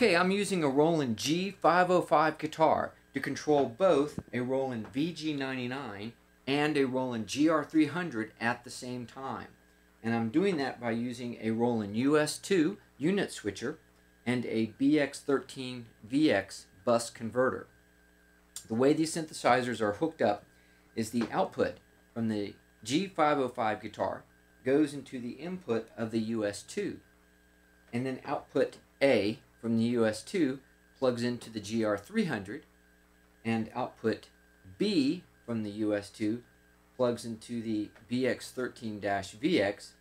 Okay, I'm using a Roland G505 guitar to control both a Roland VG99 and a Roland GR300 at the same time. And I'm doing that by using a Roland US2 unit switcher and a BX13VX bus converter. The way these synthesizers are hooked up is the output from the G505 guitar goes into the input of the US2 and then output A from the US2 plugs into the GR300 and output B from the US2 plugs into the BX13-VX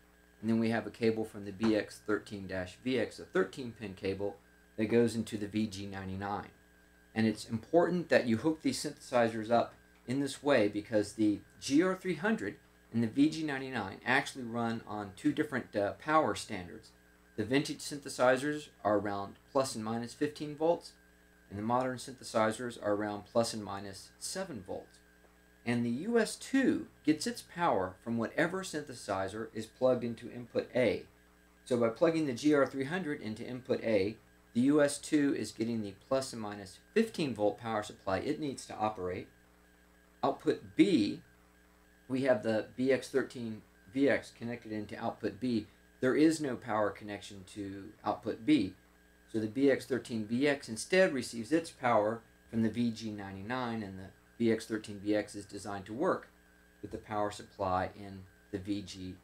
and then we have a cable from the BX13-VX, a 13 pin cable that goes into the VG99. And it's important that you hook these synthesizers up in this way because the GR300 and the VG99 actually run on two different uh, power standards. The vintage synthesizers are around plus and minus 15 volts, and the modern synthesizers are around plus and minus 7 volts. And the US2 gets its power from whatever synthesizer is plugged into input A. So by plugging the GR300 into input A, the US2 is getting the plus and minus 15 volt power supply it needs to operate. Output B, we have the BX13VX connected into output B, there is no power connection to output B. So the BX13VX instead receives its power from the VG99 and the BX13VX is designed to work with the power supply in the VG99.